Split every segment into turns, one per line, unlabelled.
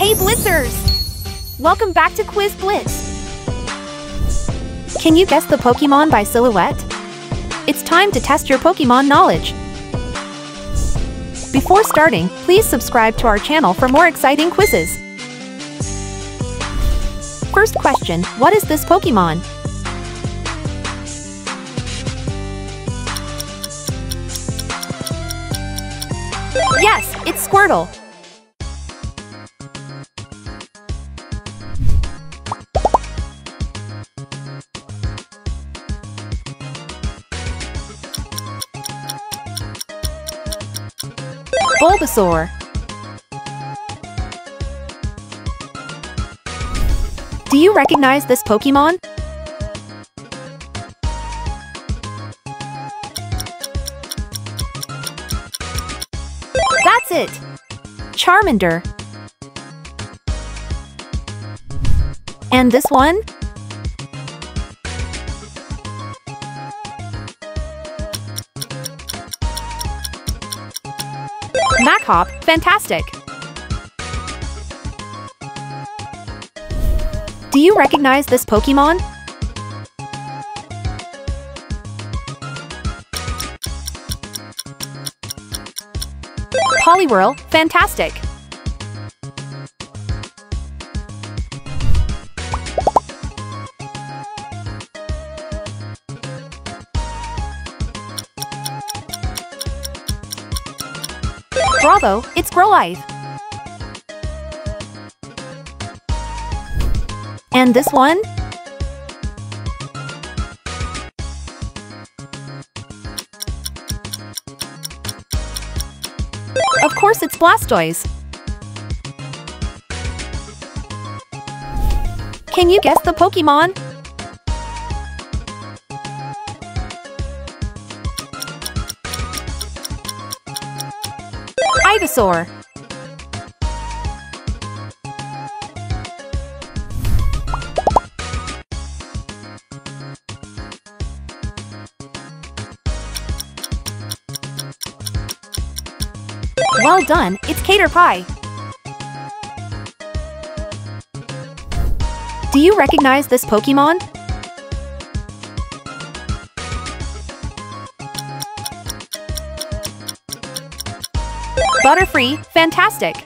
Hey Blitzers! Welcome back to Quiz Blitz! Can you guess the Pokemon by silhouette? It's time to test your Pokemon knowledge. Before starting, please subscribe to our channel for more exciting quizzes. First question, what is this Pokemon? Yes, it's Squirtle. Bulbasaur. Do you recognize this Pokemon? That's it! Charmander. And this one? Machop, fantastic! Do you recognize this Pokemon? Poliwhirl, fantastic! Bravo, it's Growlithe! And this one? Of course it's Blastoise! Can you guess the Pokemon? Ivysaur. Well done, it's Caterpie. Do you recognize this Pokemon? Butterfree, fantastic!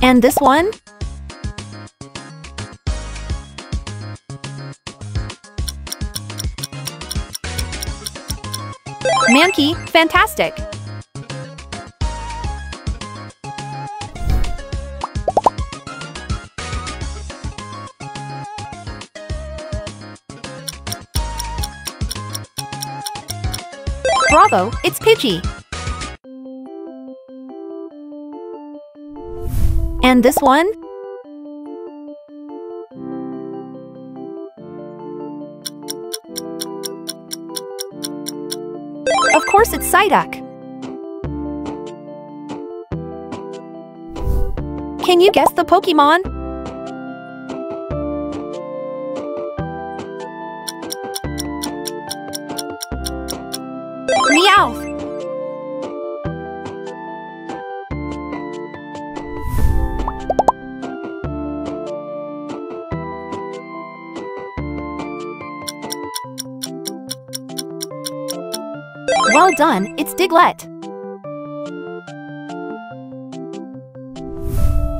And this one? Mankey, fantastic! Bravo, it's Pidgey! And this one? Of course it's Psyduck! Can you guess the Pokemon? Well done, it's Diglett.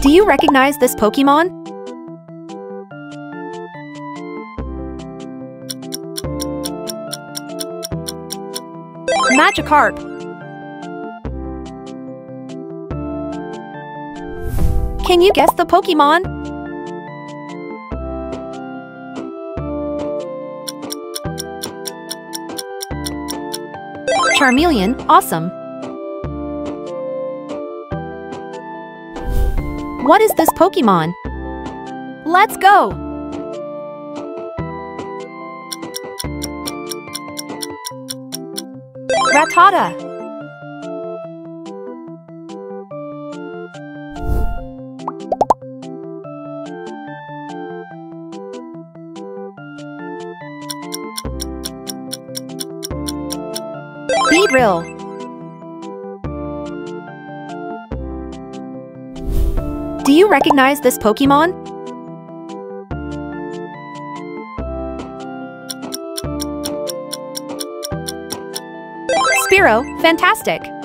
Do you recognize this Pokemon? Magikarp. Can you guess the Pokemon? Charmeleon, awesome. What is this Pokemon? Let's go! Rattata. Do you recognize this Pokemon? Spearow, fantastic!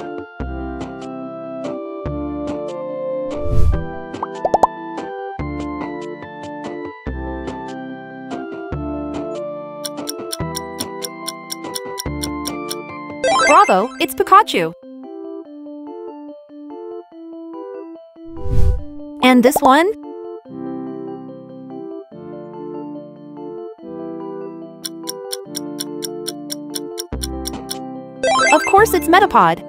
Bravo, it's Pikachu! And this one? Of course it's Metapod.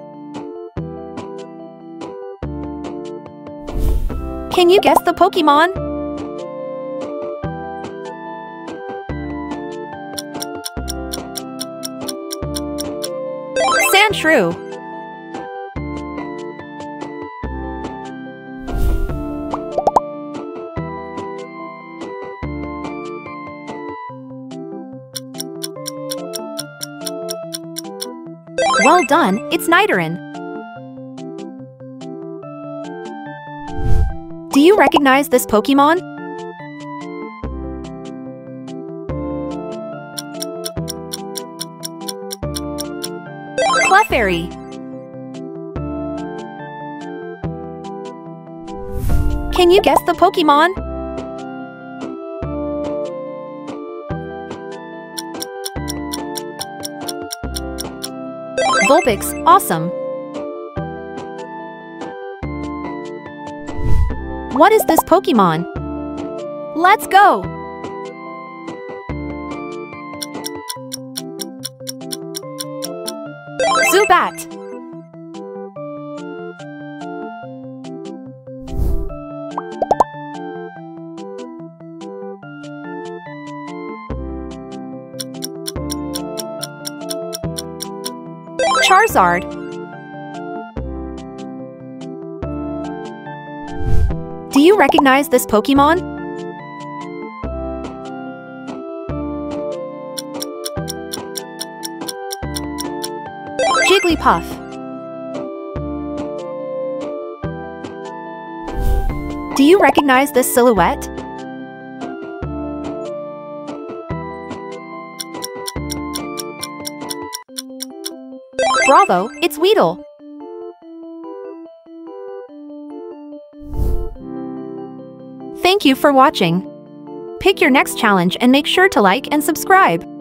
Can you guess the Pokemon? Sandshrew. Well done, it's Nidoran. Do you recognize this Pokemon? Clefairy. Can you guess the Pokemon? Vulpix, awesome! What is this Pokemon? Let's go! Zubat! Charizard. Do you recognize this Pokemon? Jigglypuff. Do you recognize this silhouette? Bravo, it's Weedle! Thank you for watching. Pick your next challenge and make sure to like and subscribe.